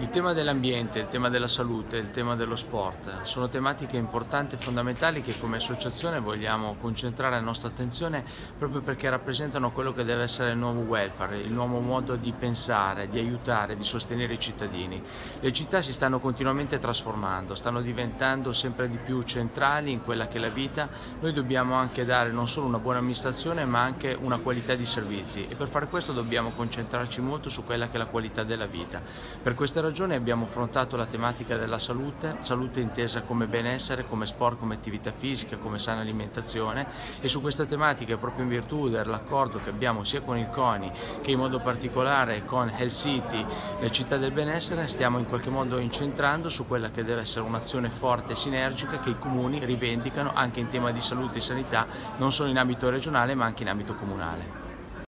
Il tema dell'ambiente, il tema della salute, il tema dello sport sono tematiche importanti e fondamentali che come associazione vogliamo concentrare la nostra attenzione proprio perché rappresentano quello che deve essere il nuovo welfare, il nuovo modo di pensare, di aiutare, di sostenere i cittadini. Le città si stanno continuamente trasformando, stanno diventando sempre di più centrali in quella che è la vita. Noi dobbiamo anche dare non solo una buona amministrazione ma anche una qualità di servizi e per fare questo dobbiamo concentrarci molto su quella che è la qualità della vita. Per questa ragione abbiamo affrontato la tematica della salute, salute intesa come benessere, come sport, come attività fisica, come sana alimentazione e su questa tematica proprio in virtù dell'accordo che abbiamo sia con il CONI che in modo particolare con Health City, la città del benessere, stiamo in qualche modo incentrando su quella che deve essere un'azione forte e sinergica che i comuni rivendicano anche in tema di salute e sanità, non solo in ambito regionale ma anche in ambito comunale.